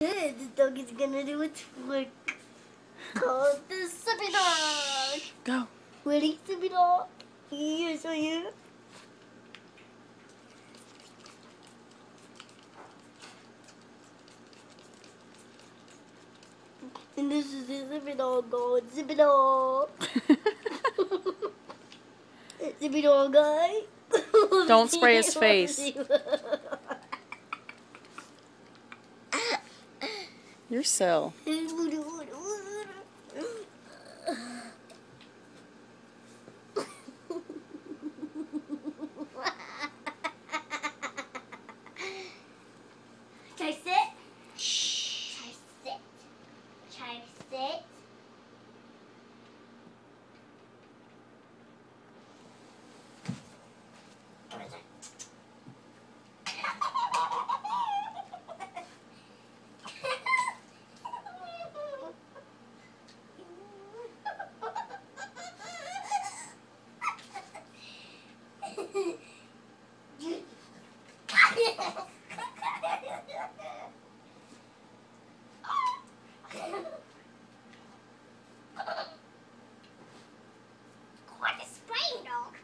Good. The dog is gonna do a trick called the Sippy Dog. Go. Ready, Sippy Dog? Here, show you. And this is the Zippy Dog going, Zippy Dog. Zippy Dog guy. Don't spray his face. You're so. what a spraying dog.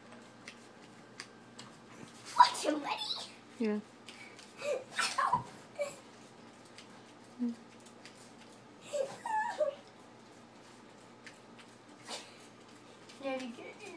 What a money. Yeah. Very good.